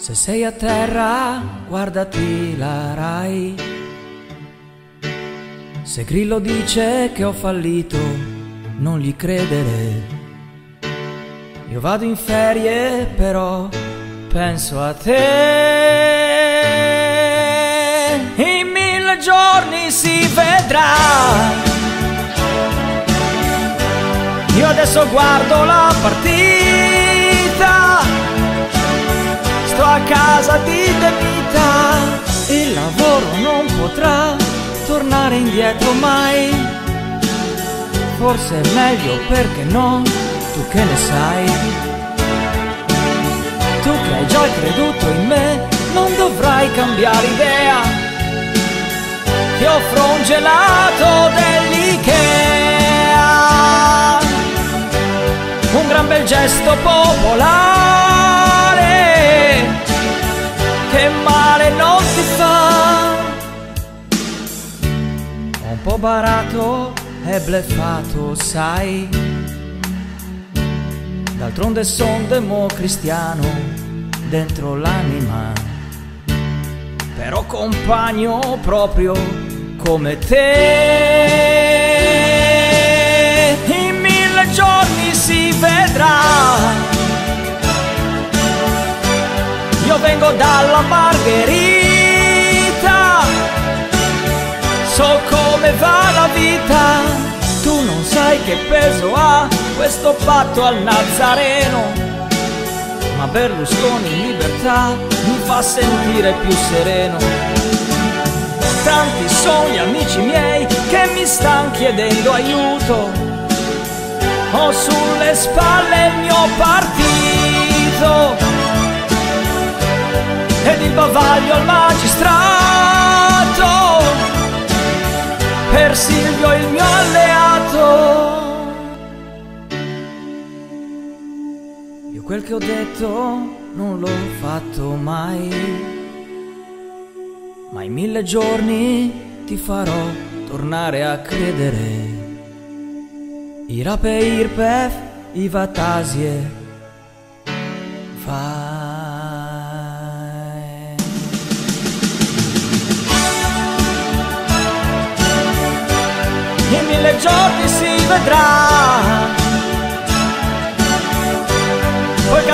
Se sei a terra, guardati la Rai. Se Grillo dice che ho fallito, non gli credere. Io vado in ferie, però penso a te. In mille giorni si vedrà. Io adesso guardo la partita. A casa di Demita. Il lavoro non potrà tornare indietro mai. Forse è meglio perché no, tu che ne sai. Tu che hai già creduto in me, non dovrai cambiare idea. Ti offro un gelato dell'Ikea. Un gran bel gesto popolare Barato e bleffato, sai. D'altronde son democristiano dentro l'anima. Però compagno proprio come te. In mille giorni si vedrà. Io vengo dalla Margherita, che peso ha questo patto al Nazareno, ma Berlusconi in libertà mi fa sentire più sereno. Tanti sono gli amici miei che mi stanno chiedendo aiuto, ho sulle spalle il mio partito. Ed il bavaglio al magistrato. Per Silvio il mio quel che ho detto non l'ho fatto mai, ma in mille giorni ti farò tornare a credere. Irape Irpef, Ivatasie, fai. in mille giorni si vedrà.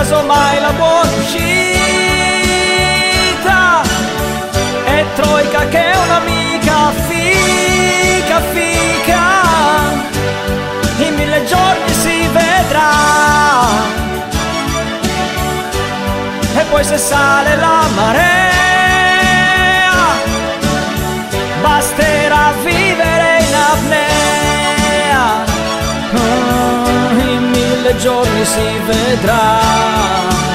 Casomai la buona uscita è Troica che è un'amica fica fica. In mille giorni si vedrà. E poi se sale la marea, giorni si vedrà.